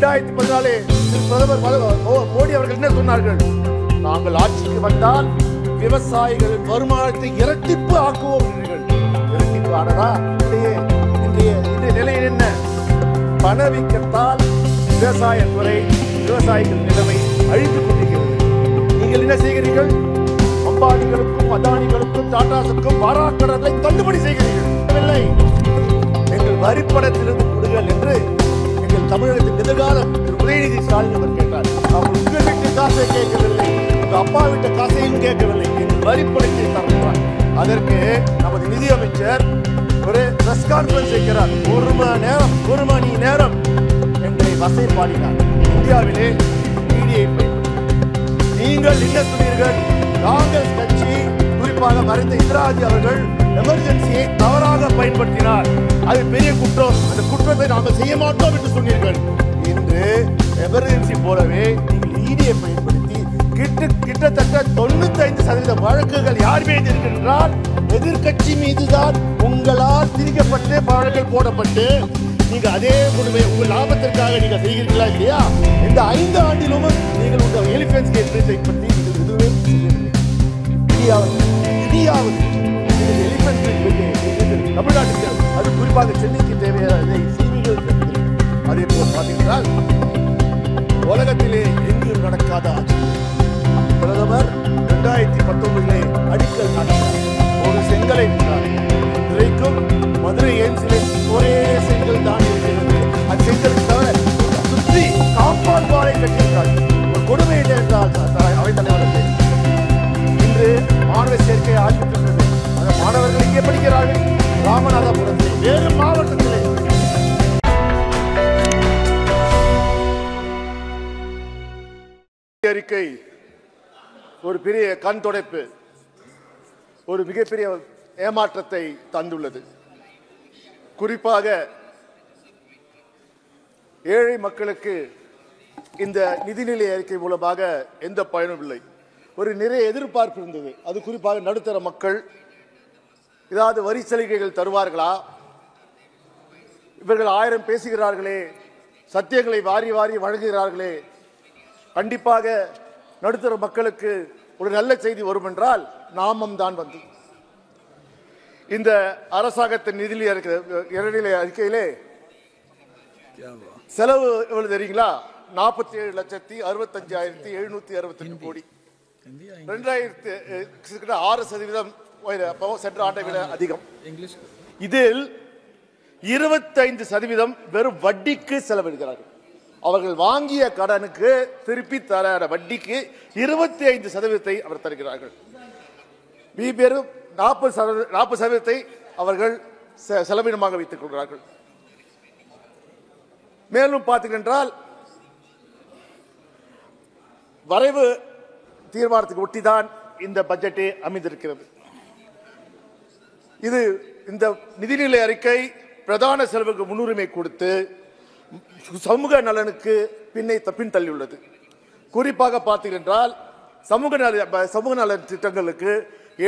இரண்டாயிரத்தி பதினாலு பிரதமர் மோடி அவர்கள் என்ன சொன்னார்கள்? நாங்கள் ஆட்சிக்கு வந்தால் விவசாயிகளின் வருமானத்தை இரட்டிப்பு ஆக்குவோம் இரட்டிப்பு ஆனதா? இல்லையே. இன்றைய இன்றைய நிலையில் என்ன? பணவீக்கத்தால் விவசாய துறை விவசாயிகள் நிலைமை அழித்துக் கொண்டிருக்கிறது. நீங்கள் என்ன செய்கிறீர்கள்? அம்பானிகளுக்கும் அதானிகளுக்கும் டாடாஸுக்கும் வாராக்கடலை தள்ளுபடி செய்கிறீர்கள். இல்லை. எங்கள் வரிப்படத்திலிருந்து கொடுங்கள் என்று தமிழகத்தின் எதிர்காலம் திரு உதயநிதி ஸ்டாலின் அவர் கேட்டார். அவர் உங்கள் வீட்டு காசை கேட்கவில்லை உங்க அப்பா வீட்டு காசையும் கேட்கவில்லை என் வரிப்படத்தை தருகிறார் அதற்கு நமது நிதியமைச்சர் ஒரு பிரஸ் கான்பரன்ஸ் வைக்கிறார். ஒரு மணி நேரம் ஒரு மணி நேரம் எங்களை வசை பாடினார். இந்தியாவிலே மீடியை நீங்கள் என்ன சொன்னீர்கள் காங்கிரஸ் கட்சி குறிப்பாக மறைந்த இந்திராஜி அவர்கள் எமர்ஜென்சியை தவறாக பயன்படுத்தினார் அது பெரிய குற்றம். அந்த குற்றத்தை நாங்கள் செய்ய மாட்டோம் என்று சொன்னீர்கள் இன்று எமர்ஜென்சி போலவே நீங்கள் ஈடியை பயன்படுத்தி கிட்ட கிட்டத்தட்ட தொண்ணூத்தைந்து சதவீத வழக்குகள் யார் மீது இருக்கின்றால் எதிர்க்கட்சி மீதுதான் உங்களால் திரிக்கப்பட்டு வழக்குகள் போடப்பட்டு நீங்க அதே கொடுமை உங்கள் லாபத்திற்காக நீங்க செய்கிறீர்களா இல்லையா? இந்த ஐந்து ஆண்டிலும் நீங்கள் உங்கள் எலிபென்ஸ் கேட்பதை பற்றி நீங்கள் எதுவுமே செய்யவில்லை. இந்தியாவில் இந்தியாவில் தமிழ்நாட்டுக்கு அது குறிப்பாக சென்னைக்கு தேவையான இதை அதே போல் பார்த்தீங்கன்னா உலகத்திலே எங்கும் நடக்காத பிரதமர் இரண்டாயிரத்தி பத்தொன்பதிலே அடிக்கல் நாட்டினார் ஒரு செங்கலை இன்றைக்கும் மதுரை எய்ம்ஸிலே ஒரே செங்கல் தான் இருக்கிறது அந்த செங்கல் தவிர சுற்றி காம்பவுண்ட் வாலை கட்டியிருக்கிறார் ஒரு கொடுமை இல்லை என்றால் அவை தலைவர்கள் அறிக்கை ஒரு பெரிய கண் துடைப்பு. ஒரு மிகப்பெரிய ஏமாற்றத்தை தந்துள்ளது. குறிப்பாக ஏழை மக்களுக்கு இந்த நிதிநிலை அறிக்கை மூலமாக எந்த பயனும் இல்லை. ஒரு நிறைய எதிர்பார்ப்பு இருந்தது. அது குறிப்பாக நடுத்தர மக்கள் ஏதாவது வரி சலுகைகள் தருவார்களா? இவர்கள் ஆயிரம் பேசுகிறார்களே சத்தியங்களை வாரி வாரி வழங்குகிறார்களே கண்டிப்பாக நடுத்தர மக்களுக்கு ஒரு நல்ல செய்தி வரும் என்றால் நாமம் தான் வந்து. இந்த அரசாங்கத்தின் நிதிநிலை அறிக்கை- இடைநிலை அறிக்கையிலே செலவு எவ்வளவு தெரியுங்களா? நாற்பத்தி ஏழு லட்சத்தி அறுபத்தஞ்சாயிரத்தி எழுநூத்தி அறுபத்தெட்டு கோடி. ரெண்டாயிரத்தி ஆறு சதவீதம் சென்ற ஆண்டை விட அதிகம். இதில் இருபத்தைந்து சதவீதம் வெறும் வட்டிக்கு செலவிடுகிறார்கள். அவர்கள் வாங்கிய கடனுக்கு திருப்பி தர வட்டிக்கு இருபத்தி ஐந்து சதவீதத்தை அவர் தருகிறார்கள். மீ பெரும் நாற்பது சதவீத நாற்பது சதவீதத்தை அவர்கள் செ- செலவினமாக வைத்துக் கொள்கிறார்கள். மேலும் பார்த்தீங்கன்றால் வரைவு தீர்மானத்துக்கு ஒட்டிதான் இந்த பட்ஜெட்டே அமைந்திருக்கிறது. இது இந்த நிதிநிலை அறிக்கை பிரதான செலவுக்கு முன்னுரிமை கொடுத்து சமூக நலனுக்கு பின்னை பின் தள்ளியுள்ளது குறிப்பாக பார்த்தீங்கன்றால் சமூக நல சமூக நலன் திட்டங்களுக்கு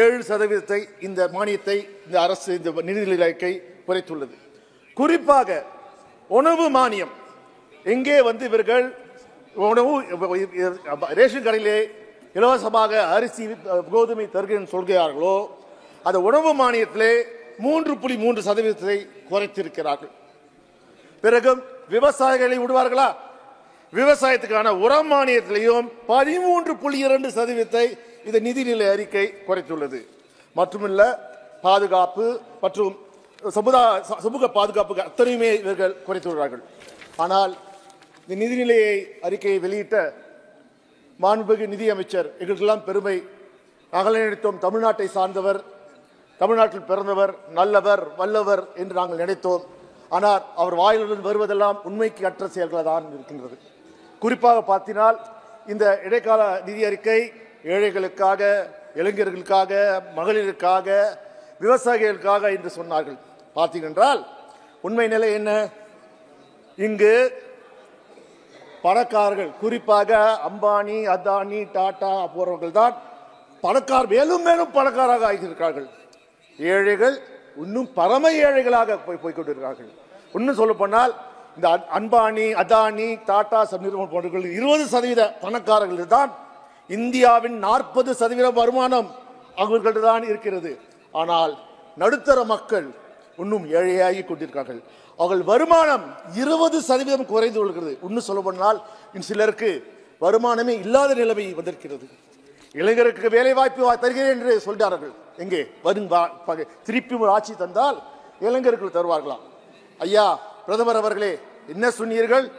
ஏழு சதவீதத்தை இந்த மானியத்தை இந்த அரசு இந்த நிதிநிலை அறிக்கை குறைத்துள்ளது. குறிப்பாக உணவு மானியம். எங்கே வந்து இவர்கள் உணவு ரேஷன் கடையிலே இலவசமாக அரிசி கோதுமை தருகிறேன் சொல்கிறார்களோ அந்த உணவு மானியத்திலே மூன்று புள்ளி மூன்று சதவீதத்தை குறைத்திருக்கிறார்கள். பிறகு விவசாயிகளை விடுவார்களா? விவசாயத்துக்கான உரம் மானியத்திலையும் பதிமூன்று புள்ளி இரண்டு சதவீதத்தை இந்த நிதிநிலை அறிக்கை குறைத்துள்ளது. மட்டுமில்ல பாதுகாப்பு மற்றும் சமுதாய சமூக பாதுகாப்புக்கு அத்தனையுமே இவர்கள் குறைத்துள்ளார்கள். ஆனால் இந்த நிதிநிலையை அறிக்கையை வெளியிட்ட மாண்புமிகு நிதியமைச்சர் எங்களுக்கெல்லாம் பெருமை. நாங்கள் நினைத்தோம் தமிழ்நாட்டை சார்ந்தவர் தமிழ்நாட்டில் பிறந்தவர் நல்லவர் வல்லவர் என்று நாங்கள் நினைத்தோம். ஆனால் அவர் வாயிலிருந்து வருவதெல்லாம் உண்மைக்கு அற்ற செயல்களாக தான் இருக்கின்றது. குறிப்பாக பார்த்தினால் இந்த இடைக்கால நிதி அறிக்கை ஏழைகளுக்காக இளைஞர்களுக்காக மகளிருக்காக விவசாயிகளுக்காக என்று சொன்னார்கள். பார்த்தீங்கன்றால் உண்மை நிலை என்ன? இங்கு பணக்காரர்கள் குறிப்பாக அம்பானி அதானி டாடா போறவர்கள் தான் பணக்கார் மேலும் மேலும் பணக்காராக ஆகியிருக்கிறார்கள். ஏழைகள் இன்னும் பரம ஏழைகளாக போய் போய்கொண்டிருக்கிறார்கள் இன்னும் சொல்ல போனால் இந்த அன்பானி அதானி டாடா சப் நிறுவனம் போன்றவர்கள் இருபது சதவீத பணக்காரர்கள் தான் இந்தியாவின் நாற்பது சதவீத வருமானம் அவர்கள்ட்ட தான் இருக்கிறது. ஆனால் நடுத்தர மக்கள் இன்னும் ஏழையாகி கொண்டிருக்கார்கள் அவர்கள் வருமானம் இருபது சதவீதம் குறைந்து கொள்கிறது இன்னும் சொல்ல போனால் இன்னும் சிலருக்கு வருமானமே இல்லாத நிலைமை வந்திருக்கிறது. இளைஞருக்கு வேலை வாய்ப்பு தருகிறேன் என்று சொல்கிறார்கள். எங்கே? வரும் பகை- திருப்பி ஒரு ஆட்சி தந்தால் இளைஞர்கள் தருவார்களாம். ஐயா பிரதமர் அவர்களே என்ன சொன்னீர்கள்?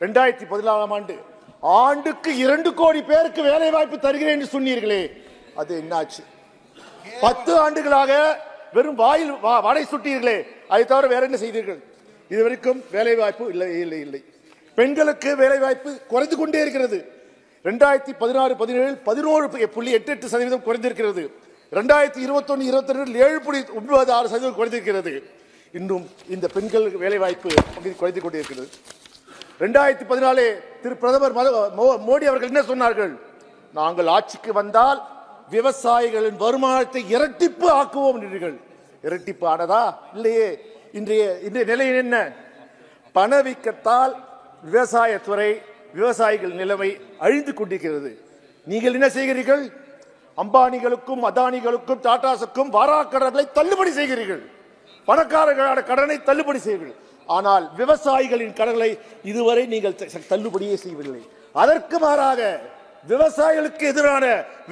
ரெண்டாயிரத்தி பதினாலாம் ஆண்டு ஆண்டுக்கு இரண்டு கோடி பேருக்கு வேலை வாய்ப்பு தருகிறேன் என்று சொன்னீர்களே. அது என்னாச்சு? பத்து ஆண்டுகளாக வெறும் வாயில் வா- வாடை சுட்டீர்களே. அதை தவிர வேற என்ன செய்தீர்கள்? இதுவரைக்கும் வேலை வாய்ப்பு இல்லை இல்லை இல்லை. பெண்களுக்கு வேலை வாய்ப்பு குறைந்து கொண்டே இருக்கிறது. ரெண்டாயிரத்தி பதினாறு பதினேழு பதினோரு புள்ளி எட்டு எட்டு சதவீதம் குறைந்திருக்கிறது. ரெண்டாயிரத்தி இருபத்தொன்னு இருபத்தி ரெண்டு ஏழு புள்ளி ஒன்பது ஆறு சதவீதம் குறைந்திருக்கிறது. இன்றும் இந்த பெண்களுக்கு வேலைவாய்ப்பு பகுதி குறைந்து கொண்டிருக்கிறது. ரெண்டாயிரத்தி பதினாலு திரு பிரதமர் மோ- மோடி அவர்கள் என்ன சொன்னார்கள்? நாங்கள் ஆட்சிக்கு வந்தால் விவசாயிகளின் வருமானத்தை இரட்டிப்பு ஆக்குவோம் என்றீர்கள். இரட்டிப்பு ஆனதா? இல்லையே. இன்றைய இன்றைய நிலை என்ன? பணவீக்கத்தால் விவசாயத்துறை விவசாயிகள் நிலைமை அழிந்து கொண்டிருக்கிறது. நீங்கள் என்ன செய்கிறீர்கள்? அம்பானிகளுக்கும் அதானிகளுக்கும் டாடாஸுக்கும் வாராக்கடர்களை தள்ளுபடி செய்கிறீர்கள். பணக்காரர்களான கடனை தள்ளுபடி செய்வீர்கள். ஆனால் விவசாயிகளின் கடனை இதுவரை நீங்கள் தள்ளுபடியே செய்யவில்லை. அதற்கு மாறாக விவசாயிகளுக்கு எதிரான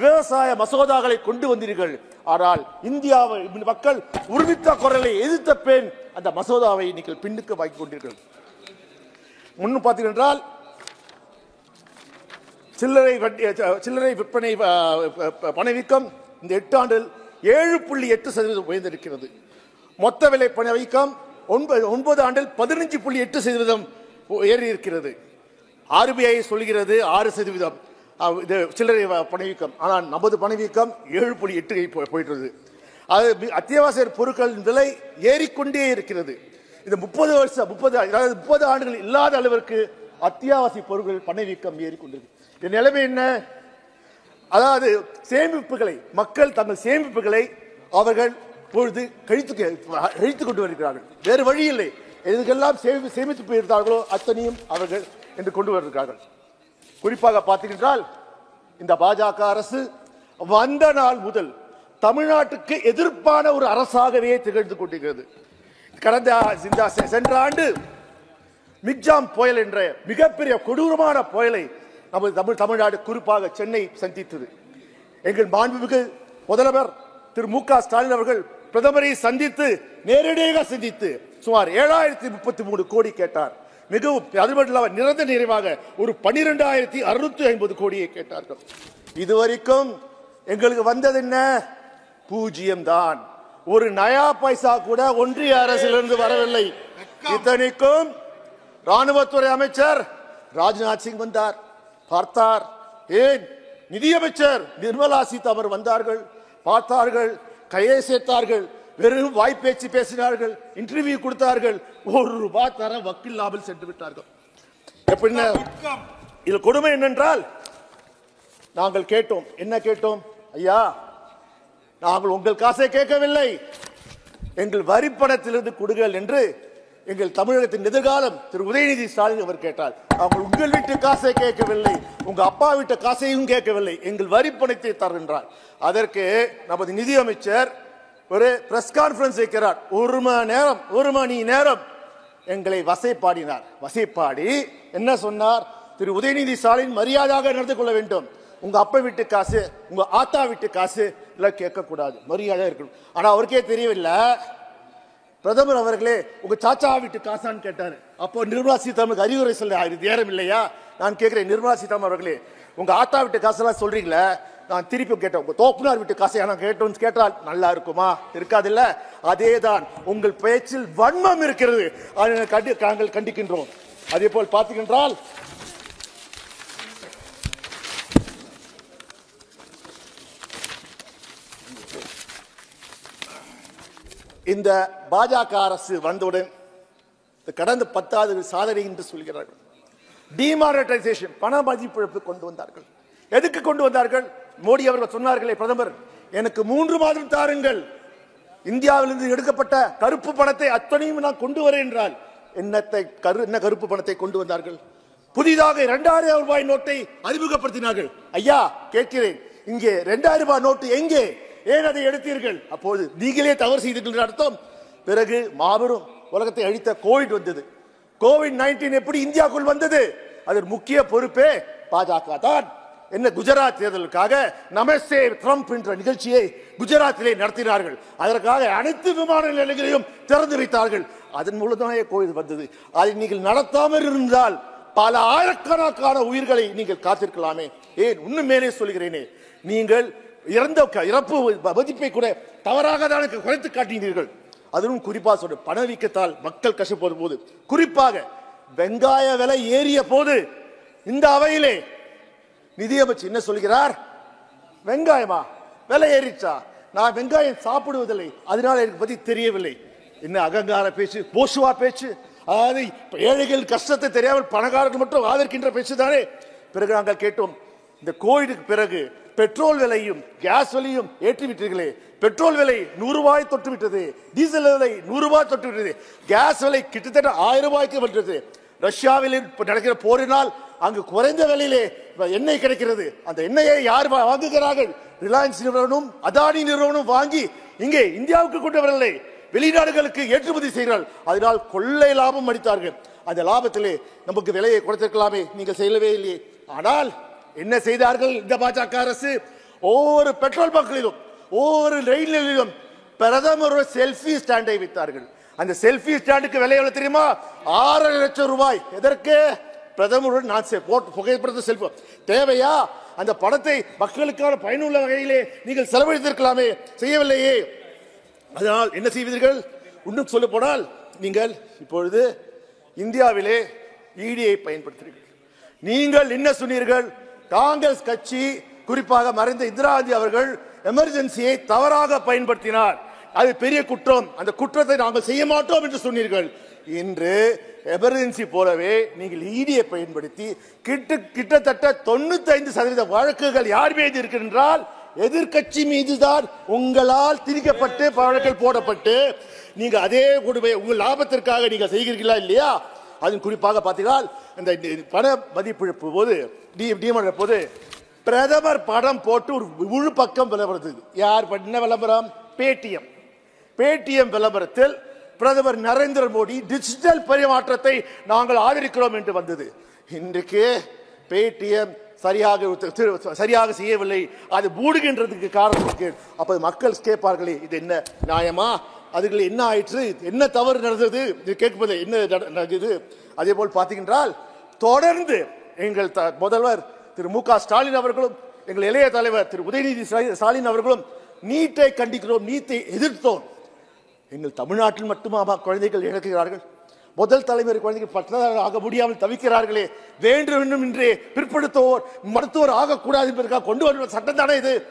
விவசாய மசோதாக்களை கொண்டு வந்தீர்கள். ஆனால் இந்தியாவை மக்கள் உருவித்த குரலை எதிர்த்த பெண் அந்த மசோதாவை நீங்கள் பின்னுக்கு வாங்கி கொண்டீர்கள். முன்னு பார்த்தீர்கள் என்றால் சில்லறை வட்டி சில்லறை விற்பனை பணவீக்கம் இந்த எட்டு ஆண்டில் ஏழு புள்ளி எட்டு சதவீதம் உயர்ந்திருக்கிறது. மொத்த விலை பணவீக்கம் ஒன்பது ஒன்பது ஆண்டில் பதினஞ்சு புள்ளி எட்டு சதவீதம் ஏறி இருக்கிறது. ஆர்பிஐ சொல்கிறது ஆறு சதவீதம். இது சில்லறை பணவீக்கம் ஆனால் நமது பணவீக்கம் ஏழு புள்ளி எட்டு போ- போயிட்டுருது அது அத்தியாவசிய பொருட்களின் விலை ஏறிக்கொண்டே இருக்கிறது. இந்த முப்பது வருஷம் முப்பது அதாவது முப்பது ஆண்டுகள் இல்லாத அளவிற்கு அத்தியாவசிய பொருட்கள் பணவீக்கம் ஏறிக்கொண்டிருக்கு. இந்த நிலைமை என்ன? அதாவது சேமிப்புகளை மக்கள் தங்கள் சேமிப்புகளை அவர்கள் பொழுது கழித்து கழித்து கொண்டு வருகிறார்கள். வேறு வழி இல்லை. எதுக்கெல்லாம் சேமி சேமித்து போயிருந்தார்களோ அத்தனையும் அவர்கள் என்று கொண்டு வருகிறார்கள் குறிப்பாக பார்த்தீங்கன்றால் இந்த பாஜக அரசு வந்த நாள் முதல் தமிழ்நாட்டுக்கு எதிர்ப்பான ஒரு அரசாகவே திகழ்ந்து கொண்டிருக்கிறது. கடந்த சென்ற ஆண்டு மிக்ஜாம் புயல் என்ற மிகப்பெரிய கொடூரமான புயலை நமது தமிழ் தமிழ்நாடு குறிப்பாக சென்னை சந்தித்தது. எங்கள் மாண்புமிகு முதல்வர் திரு மு க ஸ்டாலின் அவர்கள் பிரதமரை சந்தித்து நேரடியாக சந்தித்து சுமார் ஏழாயிரத்தி முப்பத்தி மூணு கோடி கேட்டார். மிகவும் அது மட்டும் இல்லாமல் நிரந்தர நிறைவாக ஒரு பனிரெண்டாயிரத்தி அறுநூத்தி ஐம்பது கோடியை கேட்டார்கள். இதுவரைக்கும் எங்களுக்கு வந்தது என்ன? பூஜ்ஜியம் தான் ஒரு நயா பைசா கூட ஒன்றிய அரசிலிருந்து வரவில்லை. இத்தனைக்கும் ராணுவத்துறை அமைச்சர் ராஜ்நாத் சிங் வந்தார். பார்த்தார். ஏன்? நிதியமைச்சர் நிர்மலா சீதாராமன் வந்தார்கள். பார்த்தார்கள். கையை சேர்த்தார்கள். வெறும் வாய்ப்பேச்சு பேசினார்கள். இன்டர்வியூ கொடுத்தார்கள். ஒரு ரூபாய் தர வக்கில்லாமல் சென்று விட்டார்கள். எப்படின்னா இதுல கொடுமை என்னென்றால் நாங்கள் கேட்டோம். என்ன கேட்டோம்? ஐயா நாங்கள் உங்கள் காசை கேட்கவில்லை. எங்கள் வரிப்பணத்திலிருந்து கொடுங்கள் என்று எங்கள் தமிழகத்தின் எதிர்காலம் திரு உதயநிதி ஸ்டாலின் அவர் கேட்டார். அவங்க உங்கள் வீட்டு காசை கேட்கவில்லை உங்க அப்பா வீட்டு காசையும் கேட்கவில்லை எங்கள் வரிப்பணத்தை தருகின்றார். அதற்கு நமது நிதியமைச்சர் ஒரு பிரஸ் கான்பரன்ஸ் வைக்கிறார். ஒரு மணி நேரம் ஒரு மணி நேரம். எங்களை வசைப்பாடினார். வசைப்பாடி என்ன சொன்னார்? திரு உதயநிதி ஸ்டாலின் மரியாதையாக நடந்து கொள்ள வேண்டும். உங்க அப்பா வீட்டு காசு உங்க ஆத்தா வீட்டு காசு எல்லாம் கேட்கக்கூடாது. மரியாதை இருக்கணும். ஆனா அவருக்கே தெரியவில்லை. பிரதமர் அவர்களே உங்க சாச்சா வீட்டு காசான்னு கேட்டாரு. அப்போ நிர்மலா சீதாராமனுக்கு அறிவுரை சொல்ல இது நேரம் இல்லையா? நான் கேட்கிறேன் நிர்மலா சீதாராமன் அவர்களே உங்க ஆத்தா வீட்டு காசெல்லாம் சொல்றீங்களே? நான் திருப்பி கேட்டேன் உங்க தோப்புனார் வீட்டு காசை நான் கேட்டோம்னு கேட்டால் நல்லா இருக்குமா? இருக்காதுல்ல? அதேதான் உங்கள் பேச்சில் வன்மம் இருக்கிறது. அதை கண்டி நாங்கள் கண்டிக்கின்றோம். அதே போல் பார்த்தீங்கன்றால் இந்த பாஜக அரசு வந்தவுடன் கடந்த பத்தாவது சாதனை என்று சொல்கிறார்கள். டிமானிட்டைசேஷன் பண மதிப்பிழப்பு கொண்டு வந்தார்கள். எதுக்கு கொண்டு வந்தார்கள்? மோடி அவர்கள் சொன்னார்களே பிரதமர் எனக்கு மூன்று மாதம் தாருங்கள். இந்தியாவிலிருந்து எடுக்கப்பட்ட கருப்பு பணத்தை அத்தனையும் நான் கொண்டு வரேன் என்றால் என்னத்தை கரு என்ன கருப்பு பணத்தை கொண்டு வந்தார்கள்? புதிதாக இரண்டாயிரம் ரூபாய் நோட்டை அறிமுகப்படுத்தினார்கள். ஐயா கேட்கிறேன் இங்கே இரண்டாயிரம் ரூபாய் நோட்டு எங்கே? ஏன் அதை எடுத்தீர்கள்? அப்போது நீங்களே தவறு செய்தீர்கள் அர்த்தம். பிறகு மாபெரும் உலகத்தை அழித்த கோவிட் வந்தது. கோவிட் 19 எப்படி இந்தியாவுக்குள் வந்தது? அதன் முக்கிய பொறுப்பே பாஜக தான். என்ன குஜராத் தேர்தலுக்காக நமஸ்தே ட்ரம்ப் என்ற நிகழ்ச்சியை குஜராத்திலே நடத்தினார்கள். அதற்காக அனைத்து விமான நிலையங்களையும் திறந்து வைத்தார்கள். அதன் மூலமாக கோவிட் வந்தது. அதை நீங்கள் நடத்தாமல் இருந்தால் பல ஆயிரக்கணக்கான உயிர்களை நீங்கள் காத்திருக்கலாமே. ஏன்? இன்னும் மேலே சொல்கிறேனே நீங்கள் இறந்த இறப்பு மதிப்பை கூட தவறாக தான் குறைத்து காட்டினீர்கள். அதுவும் குறிப்பாக சொல்ற பணவீக்கத்தால் மக்கள் கஷ்டப்படும் போது குறிப்பாக வெங்காய விலை ஏறிய போது இந்த அவையிலே நிதியமைச்சர் என்ன சொல்கிறார்? வெங்காயமா? விலை ஏறிச்சா? நான் வெங்காயம் சாப்பிடுவதில்லை. அதனால எனக்கு பத்தி தெரியவில்லை. என்ன அகங்கார பேச்சு போசுவா பேச்சு? அதாவது ஏழைகள் கஷ்டத்தை தெரியாமல் பணக்காரர்கள் மட்டும் ஆதரிக்கின்ற பேச்சு தானே பிறகு நாங்கள் கேட்டோம் இந்த கோவிடுக்கு பிறகு பெட்ரோல் விலையும் கேஸ் விலையும் ஏற்றிவிட்டீர்களே. பெட்ரோல் விலை நூறு ரூபாய் தொட்டு விட்டது டீசல் விலை நூறு ரூபாய் தொட்டு விட்டது கேஸ் விலை கிட்டத்தட்ட ஆயிரம் ரூபாய்க்கு வந்தது ரஷ்யாவில் நடக்கிற போரினால் அங்கு குறைந்த விலையிலே எண்ணெய் கிடைக்கிறது. அந்த எண்ணெயை யார் வாங்குகிறார்கள்? ரிலையன்ஸ் நிறுவனம் அதானி நிறுவனம் வாங்கி இங்கே இந்தியாவுக்கு கொண்டு வரவில்லை. வெளிநாடுகளுக்கு ஏற்றுமதி செய்கிறார்கள். அதனால் கொள்ளை லாபம் அடித்தார்கள் அந்த லாபத்திலே நமக்கு விலையை குறைத்திருக்கலாமே. நீங்கள் செய்யவே இல்லையே. ஆனால் என்ன செய்தார்கள்? இந்த பாஜக அரசு ஒவ்வொரு பெட்ரோல் பங்கிலும் ஒவ்வொரு ரயில் நிலையிலும் பிரதமர் ஒரு செல்ஃபி ஸ்டாண்டை வைத்தார்கள். அந்த செல்ஃபி ஸ்டாண்டுக்கு விலை எவ்வளவு தெரியுமா? ஆறரை லட்சம் ரூபாய். எதற்கு? பிரதமருடன் நான் போட்டு புகைப்படத்தை செல்ஃபி தேவையா? அந்த பணத்தை மக்களுக்கான பயனுள்ள வகையிலே நீங்கள் செலவழித்திருக்கலாமே? செய்யவில்லையே. அதனால் என்ன செய்வீர்கள்? இன்னும் சொல்ல போனால் நீங்கள் இப்பொழுது இந்தியாவிலே இடியை பயன்படுத்துகிறீர்கள். நீங்கள் என்ன சொன்னீர்கள்? காங்கிரஸ் கட்சி குறிப்பாக மறைந்த இந்திரா காந்தி அவர்கள் எமர்ஜென்சியை தவறாக பயன்படுத்தினார். அது பெரிய குற்றம். அந்த குற்றத்தை நாங்கள் செய்ய மாட்டோம் என்று சொன்னீர்கள். இன்று எமர்ஜென்சி போலவே நீங்கள் ஈடியை பயன்படுத்தி கிட்ட கிட்டத்தட்ட தொண்ணூத்தி ஐந்து சதவீத வழக்குகள் யார் மீது இருக்கின்றால் எதிர்க்கட்சி மீதுதான் உங்களால் திணிக்கப்பட்டு வழக்கில் போடப்பட்டு நீங்க அதே கொடுமை உங்கள் லாபத்திற்காக நீங்க செய்கிறீர்களா இல்லையா? அதுவும் குறிப்பாக பார்த்தீங்கன்னா இந்த பண மதிப்பிழப்பு போது டி டிமன்ற போது பிரதமர் படம் போட்டு ஒரு முழு பக்கம் விளம்பரது யார் பண்ண விளம்பரம்? பேடிஎம். பேடிஎம் விளம்பரத்தில் பிரதமர் நரேந்திர மோடி டிஜிட்டல் பரிமாற்றத்தை நாங்கள் ஆதரிக்கிறோம் என்று வந்தது. இன்றைக்கு பேடிஎம் சரியாக சரியாக செய்யவில்லை. அது மூடுகின்றதுக்கு காரணம் இருக்கு. அப்போது மக்கள் கேட்பார்களே இது என்ன நியாயமா? அதுகளில் என்ன ஆயிற்று? என்ன தவறு நடந்தது? இது கேட்பது என்ன நட- நடந்தது அதே போல் பார்த்தீங்கன்றால் தொடர்ந்து எங்கள் த- முதல்வர் திரு மு க ஸ்டாலின் அவர்களும் எங்கள் இளைய தலைவர் திரு உதயநிதி ஸ்டாலின் அவர்களும் நீட்டை கண்டிக்கிறோம் நீட்டை எதிர்த்தோம். எங்கள் தமிழ்நாட்டில் மட்டுமா குழந்தைகள் இழக்கிறார்கள்? முதல் தலைமுறை குழந்தைகள் பட்டதாரி ஆக முடியாமல் தவிக்கிறார்களே? வேண்டும் என்றே பிற்படுத்துவோர் மருத்துவர் ஆகக்கூடாது என்பதற்காக கொண்டு வர சட்டம் தானே இது?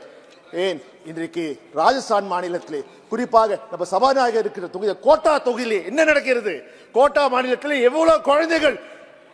ஏன்? இன்றைக்கு ராஜஸ்தான் மாநிலத்திலே குறிப்பாக நம்ம சபாநாயகர் இருக்கிற தொகுதி கோட்டா தொகுதியிலே என்ன நடக்கிறது? கோட்டா மாநிலத்திலே எவ்வளவு குழந்தைகள்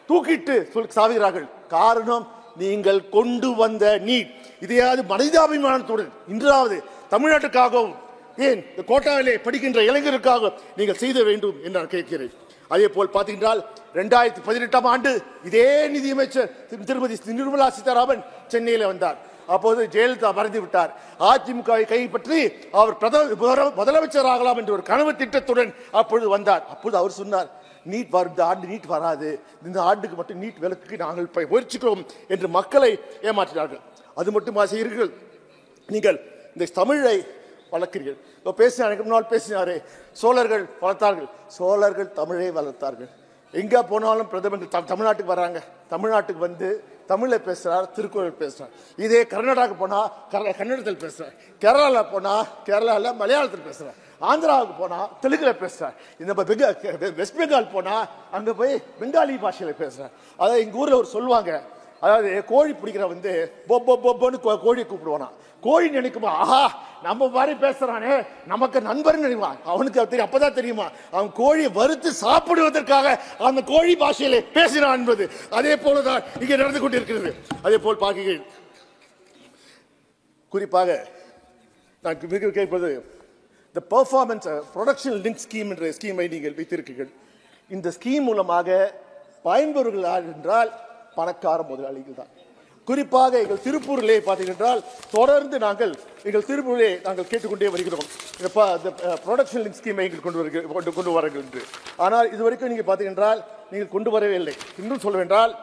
தூக்கிட்டு சாவுகிறார்கள்? காரணம் நீங்கள் கொண்டு வந்த நீட் இதையாவது மனிதாபிமானத்துடன் இன்றாவது தமிழ்நாட்டுக்காகவும் ஏன்? இந்த கோட்டாவிலே படிக்கின்ற இளைஞருக்காக நீங்கள் செய்த வேண்டும் என்று நான் கேட்கிறேன். அதே போல் பார்த்தீங்கன்றால் ரெண்டாயிரத்தி பதினெட்டாம் ஆண்டு இதே நிதியமைச்சர் திரு- திருமதி நிர்மலா சீதாராமன் சென்னையில் வந்தார். அப்போது ஜெயலலிதா மறைந்து விட்டார். அதிமுகவை கைப்பற்றி அவர் முதலமைச்சராகலாம் முதல- முதலமைச்சர் ஆகலாம் என்ற ஒரு கனவு திட்டத்துடன் அப்பொழுது வந்தார். அப்பொழுது அவர் சொன்னார் நீட் வரும் இந்த ஆண்டு நீட் வராது. இந்த ஆண்டுக்கு மட்டும் நீட் விலக்குக்கு நாங்கள் முயற்சிக்கிறோம் என்று மக்களை ஏமாற்றினார்கள். அது மட்டும் ஆசிரியர்கள் நீங்கள் இந்த தமிழை வளர்க்கிறீர்கள். இப்போ பேசினார் முன்னால் பேசினாரே சோழர்கள் வளர்த்தார்கள். சோழர்கள் தமிழை வளர்த்தார்கள். எங்கே போனாலும் பிரதமர் தமிழ்நாட்டுக்கு வராங்க. தமிழ்நாட்டுக்கு வந்து தமிழில் பேசுகிறார் திருக்குறள் பேசுகிறார் இதே கர்நாடகாவுக்கு போனால் கர- கன்னடத்தில் பேசுகிறார் கேரளாவில் போனால் கேரளாவில் மலையாளத்தில் பேசுகிறார் ஆந்திராவுக்கு போனால் தெலுங்கில் பேசுகிறார் இந்த பெங்க- வெஸ்ட் பெங்கால் போனால் அங்கே போய் பெங்காலி பாஷையில் பேசுகிறார் அதாவது எங்கள் ஊரில் ஒரு சொல்லுவாங்க. அதாவது கோழி பிடிக்கிற வந்து பொ பொ கோ- கோழியை கூப்பிடுவானா கோழி நினைக்குமா? ஆஹா நம்ம மாதிரி பேசுறானே. நமக்கு நண்பர் நினைவான் அவனுக்கு அது தெரியும் அப்பதான் தெரியுமா? அவன் கோழியை வறுத்து சாப்பிடுவதற்காக அந்த கோழி பாஷையிலே பேசினான் என்பது. அதே போலதான் இங்கே நடந்து கொண்டிருக்கிறது. அதே போல் பார்க்கிறேன். குறிப்பாக நான் மிக கேட்பது the performance production link scheme என்ற ஸ்கீமை நீங்கள் வைத்திருக்கீர்கள் இந்த ஸ்கீம் மூலமாக பயன்பெறுகிறார் என்றால் பணக்கார முதலாளிகள் தான். குறிப்பாக எங்கள் திருப்பூரிலே பார்த்தீங்கன்றால் தொடர்ந்து நாங்கள் எங்கள் திருப்பூரிலே நாங்கள் கேட்டுக்கொண்டே வருகிறோம் இந்த ப்ரொடக்ஷன் லிங்க் ஸ்கீமை எங்கள் கொண்டு வருகிற கொண்டு கொண்டு வாருங்கள் என்று ஆனால் இது வரைக்கும் நீங்கள் பார்த்தீங்கன்றால் நீங்கள் கொண்டு வரவே இல்லை இன்னும் சொல்லவென்றால்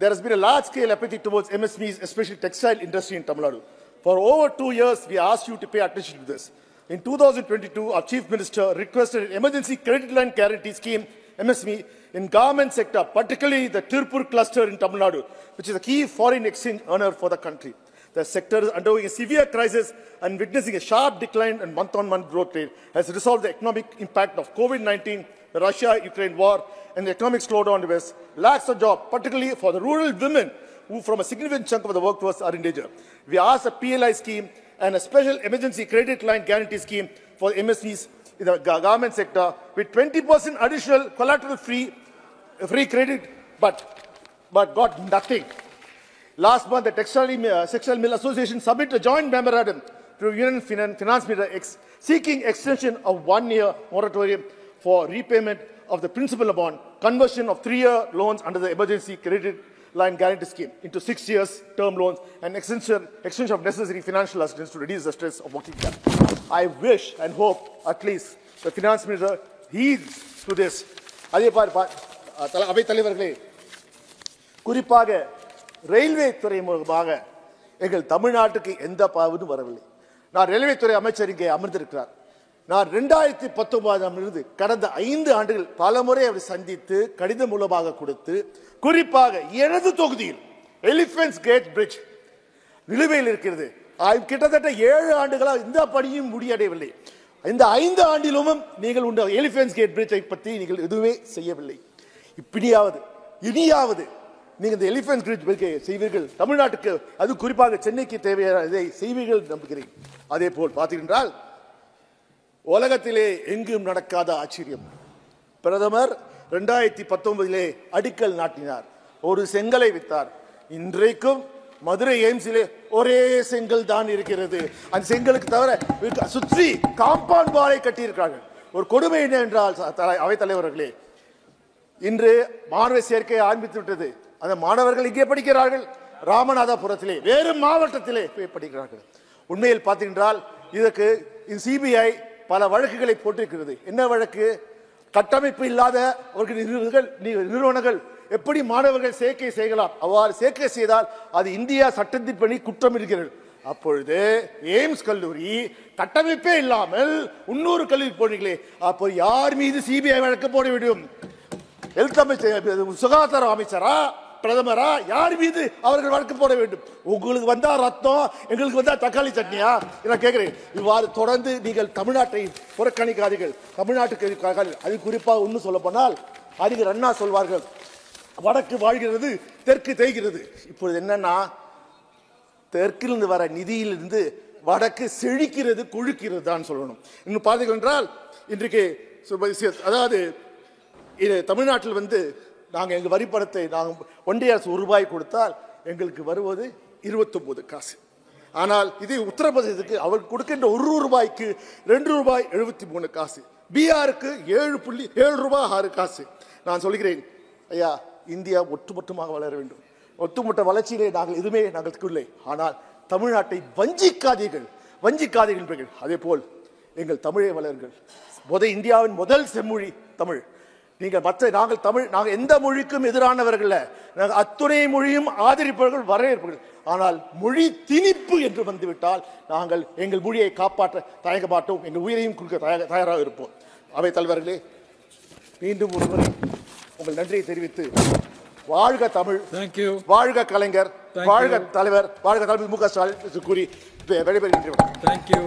there has been a large scale apathy towards MSMEs, especially textile industry in Tamil Nadu. For over two years, we asked you to pay attention to this. In 2022, our Chief Minister requested an emergency credit line guarantee scheme, MSME, in garment sector, particularly the Tirupur cluster in Tamil Nadu, which is a key foreign exchange earner for the country. The sector is undergoing a severe crisis and witnessing a sharp decline in month-on-month growth rate as a result of the economic impact of COVID-19, the Russia-Ukraine war, and the economic slowdown in the West. Lacks of job, particularly for the rural women who from a significant chunk of the workforce are in danger. We asked a PLI scheme and a special emergency credit line guarantee scheme for MSVs in the ga- garment sector with 20% additional collateral free, free credit, but, but got nothing. Last month, the Textile, uh, Textile Mill Association submitted a joint memorandum to Union Finan- Finance Minister ex- seeking extension of one-year moratorium for repayment of the principal amount, conversion of three-year loans under the emergency credit line guarantee scheme into six years term loans, and extension, extension of necessary financial assistance to reduce the stress of working capital. I wish and hope at least the finance minister heeds to this. அதே பார் பா- தல- அவைத் தலைவர்களே குறிப்பாக railway துறை மூலமாக எங்கள் தமிழ்நாட்டுக்கு எந்த பாவனும் வரவில்லை. நான் ரயில்வே துறை அமைச்சர் இங்கே அமர்ந்திருக்கிறார். நான் ரெண்டாயிரத்தி பத்தொன்பதாம் இருந்து கடந்த ஐந்து ஆண்டுகள் பலமுறை அவரை சந்தித்து கடிதம் மூலமாக கொடுத்து குறிப்பாக எனது தொகுதியில் எலிஃபென்ஸ் கேட் பிரிட்ஜ் நிலுவையில் இருக்கிறது. கிட்டத்தட்ட ஏழு ஆண்டுகளாக இந்த பணியும் முடியடையவில்லை. இந்த ஐந்து ஆண்டிலும் நீங்கள் உண்ட எலிஃபென்ஸ் கேட் பிரிட்ஜை பற்றி நீங்கள் எதுவுமே செய்யவில்லை. இப்படியாவது இனியாவது நீங்கள் இந்த எலிபென்ட் பிரிட்ஜ் செய்வீர்கள். தமிழ்நாட்டுக்கு அது குறிப்பாக சென்னைக்கு தேவையான இதை செய்வீர்கள் நம்புகிறேன். அதே போல் பார்த்தீங்கன்றால் உலகத்திலே எங்கும் நடக்காத ஆச்சரியம். பிரதமர் ரெண்டாயிரத்தி பத்தொன்பதிலே அடிக்கல் நாட்டினார். ஒரு செங்கலை வித்தார். இன்றைக்கும் மதுரை எய்ம்ஸிலே ஒரே செங்கல் தான் இருக்கிறது. அந்த செங்கலுக்கு தவிர சுற்றி காம்பவுண்ட் வாலை கட்டியிருக்கிறார்கள். ஒரு கொடுமை என்ன என்றால் அவைத்தலைவர்களே தலை- தலைவர்களே இன்று மாணவர் சேர்க்கை ஆரம்பித்து விட்டது. அந்த மாணவர்கள் இங்கே படிக்கிறார்கள். ராமநாதபுரத்திலே வேறு மாவட்டத்திலே போய் படிக்கிறார்கள். உண்மையில் பார்த்தீங்கன்றால் இதற்கு சிபிஐ பல வழக்குகளை போட்டிருக்கிறது. என்ன வழக்கு? கட்டமைப்பு இல்லாத நிறுவனங்கள் நிறுவனங்கள் எப்படி மாணவர்கள் சேர்க்கை செய்யலாம்? அவ்வாறு சேர்க்கை செய்தால் அது இந்தியா சட்டத்தின்படி குற்றம் இருக்கிறது. அப்பொழுது எய்ம்ஸ் கல்லூரி கட்டமைப்பே இல்லாமல் இன்னொரு கல்லூரி போனீங்களே அப்போ யார் மீது சிபிஐ வழக்கு போட வேண்டும்? ஹெல்த் அமைச்சர் சுகாதார அமைச்சரா பிரதமரா யார் மீது அவர்கள் வழக்கு போட வேண்டும்? உங்களுக்கு வந்தா ரத்தம் எங்களுக்கு வந்தா தக்காளி சட்னியா? நான் கேட்கிறேன். இவ்வாறு தொடர்ந்து நீங்கள் தமிழ்நாட்டை புறக்கணிக்காதீர்கள். தமிழ்நாட்டுக்கு அது குறிப்பாக ஒன்று சொல்ல போனால் அறிஞர் அண்ணா சொல்வார்கள். வடக்கு வாழ்கிறது தெற்கு தேய்கிறது. இப்பொழுது என்னன்னா தெற்கிலிருந்து வர நிதியிலிருந்து வடக்கு செழிக்கிறது கொழுக்கிறது தான் சொல்லணும். இன்னும் பார்த்தீர்கள் என்றால் இன்றைக்கு அதாவது இது தமிழ்நாட்டில் வந்து நாங்கள் எங்கள் வரிப்பணத்தை நாங்கள் ஒன்றிய அரசு ஒரு ரூபாய் கொடுத்தால் எங்களுக்கு வருவது இருபத்தொம்போது காசு. ஆனால் இது உத்தரப்பிரதேசத்துக்கு அவர் கொடுக்கின்ற ஒரு ரூபாய்க்கு ரெண்டு ரூபாய் எழுபத்தி மூணு காசு. பீகாருக்கு ஏழு புள்ளி ஏழு ரூபாய் ஆறு காசு. நான் சொல்கிறேன் ஐயா இந்தியா ஒட்டுமொத்தமாக வளர வேண்டும். ஒட்டுமொத்த வளர்ச்சியிலே நாங்கள் எதுவுமே நாங்கள் இல்லை ஆனால் தமிழ்நாட்டை வஞ்சிக்காதீர்கள். வஞ்சிக்காதீர்கள் அதே போல் எங்கள் தமிழை வளருங்கள். முதல் இந்தியாவின் முதல் செம்மொழி தமிழ். நீங்கள் மற்ற நாங்கள் தமிழ் நாங்கள் எந்த மொழிக்கும் எதிரானவர்கள். நாங்கள் அத்துணை மொழியும் ஆதரிப்பவர்கள் வரவேற்பவர்கள் ஆனால் மொழி திணிப்பு என்று வந்துவிட்டால் நாங்கள் எங்கள் மொழியை காப்பாற்ற தயங்க மாட்டோம் எங்கள் உயிரையும் கொடுக்க தயார- தயாராக இருப்போம் அவை தலைவர்களே மீண்டும் ஒரு முறை உங்கள் நன்றியை தெரிவித்து வாழ்க தமிழ் you. வாழ்க கலைஞர் வாழ்க. தலைவர் வாழ்க தலைவர் மு க ஸ்டாலின் கூறி விடைபெறுகின்றேன் Thank you.